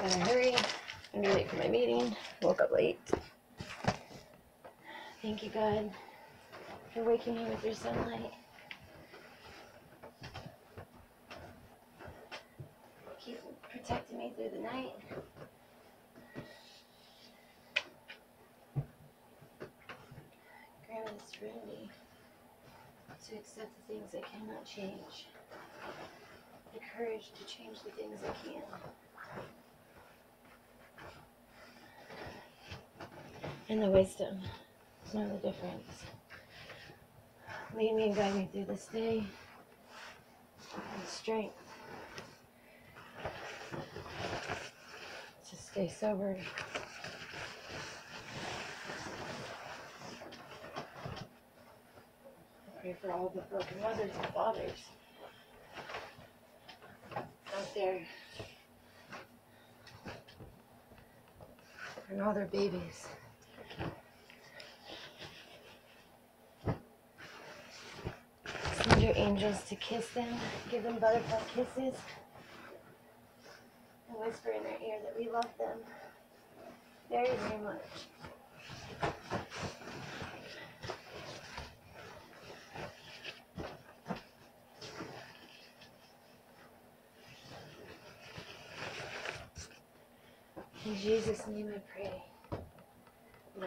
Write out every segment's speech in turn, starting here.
Gotta hurry. I'm late for my meeting. Woke up late. Thank you, God, for waking me with your sunlight. Keep protecting me through the night. Grant me the serenity to accept the things I cannot change, the courage to change the things I can. And the wisdom know the difference. Lead me and guide me through this day. And strength to stay sober. I pray for all the broken mothers and fathers out there. And all their babies. Send your angels to kiss them, give them butterfly kisses, and whisper in their ear that we love them very, very much. In Jesus' name I pray. No.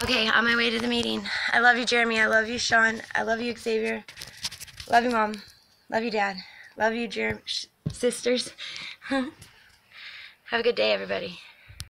Okay, on my way to the meeting. I love you, Jeremy. I love you, Sean. I love you, Xavier. Love you, Mom. Love you, Dad. Love you, Jer- sisters. Have a good day, everybody.